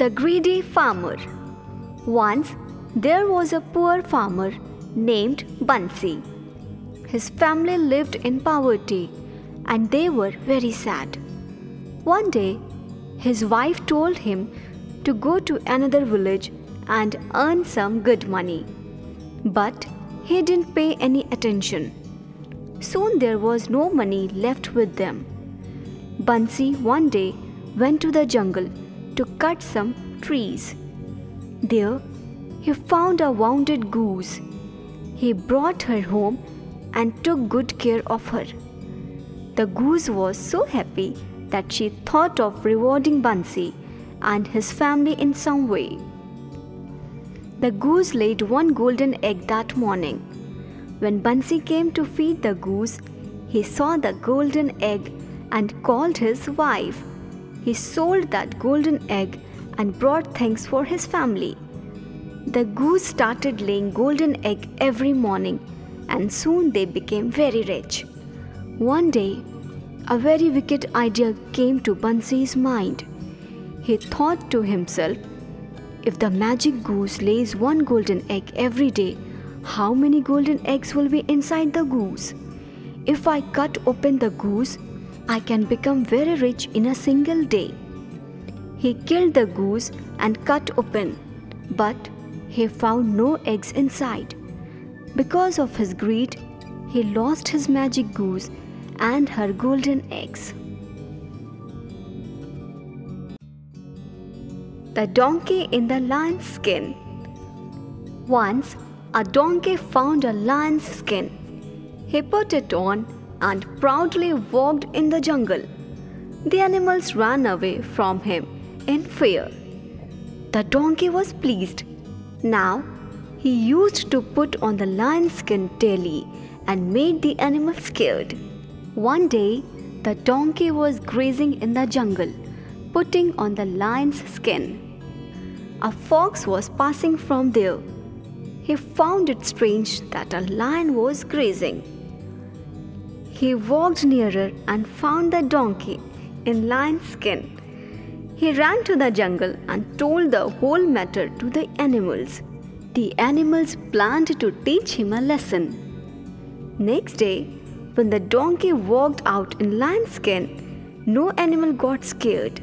The Greedy Farmer Once there was a poor farmer named Bansi. His family lived in poverty and they were very sad. One day, his wife told him to go to another village and earn some good money. But he didn't pay any attention. Soon there was no money left with them. Bansi one day went to the jungle to cut some trees. There, he found a wounded goose. He brought her home and took good care of her. The goose was so happy that she thought of rewarding Bansi and his family in some way. The goose laid one golden egg that morning. When Bansi came to feed the goose, he saw the golden egg and called his wife. He sold that golden egg and brought things for his family. The goose started laying golden egg every morning and soon they became very rich. One day, a very wicked idea came to Bansi's mind. He thought to himself, if the magic goose lays one golden egg every day, how many golden eggs will be inside the goose? If I cut open the goose, I can become very rich in a single day. He killed the goose and cut open, but he found no eggs inside. Because of his greed, he lost his magic goose and her golden eggs. The donkey in the lion's skin. Once, a donkey found a lion's skin. He put it on and proudly walked in the jungle. The animals ran away from him in fear. The donkey was pleased. Now, he used to put on the lion's skin daily and made the animal scared. One day, the donkey was grazing in the jungle, putting on the lion's skin. A fox was passing from there. He found it strange that a lion was grazing. He walked nearer and found the donkey in lion's skin. He ran to the jungle and told the whole matter to the animals. The animals planned to teach him a lesson. Next day, when the donkey walked out in lion's skin, no animal got scared.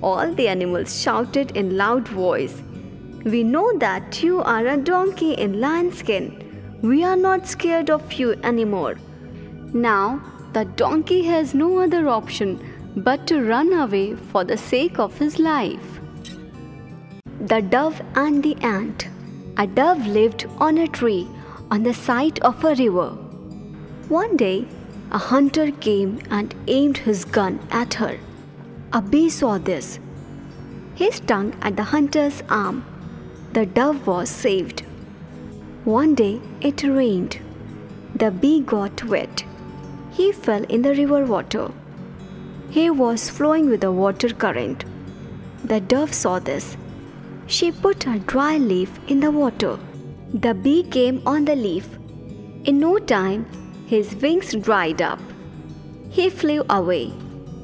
All the animals shouted in loud voice, We know that you are a donkey in lion's skin. We are not scared of you anymore. Now, the donkey has no other option but to run away for the sake of his life. The dove and the ant. A dove lived on a tree on the side of a river. One day, a hunter came and aimed his gun at her. A bee saw this. He stung at the hunter's arm. The dove was saved. One day it rained. The bee got wet. He fell in the river water. He was flowing with the water current. The dove saw this. She put a dry leaf in the water. The bee came on the leaf. In no time, his wings dried up. He flew away.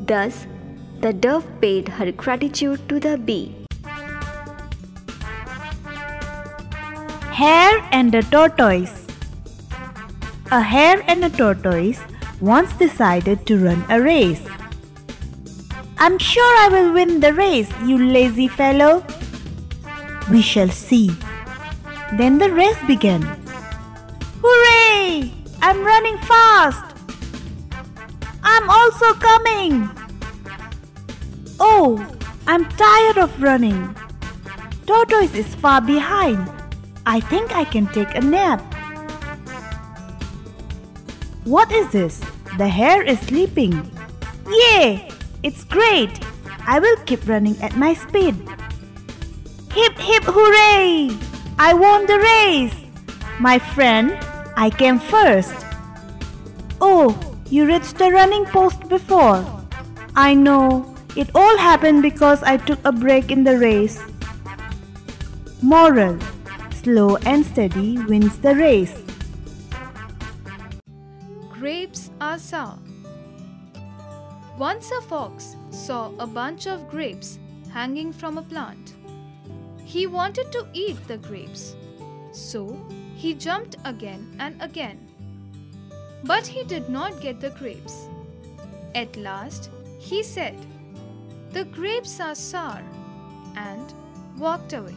Thus, the dove paid her gratitude to the bee. Hare and the Tortoise A hare and a tortoise once decided to run a race. I'm sure I will win the race, you lazy fellow. We shall see. Then the race began. Hooray! I'm running fast. I'm also coming. Oh, I'm tired of running. Tortoise is far behind. I think I can take a nap. What is this? The hare is sleeping. Yay! It's great. I will keep running at my speed. Hip hip hooray! I won the race. My friend, I came first. Oh, you reached the running post before. I know. It all happened because I took a break in the race. Moral Slow and steady wins the race. Sour. Once a fox saw a bunch of grapes hanging from a plant. He wanted to eat the grapes. So he jumped again and again. But he did not get the grapes. At last, he said, The grapes are sour, and walked away.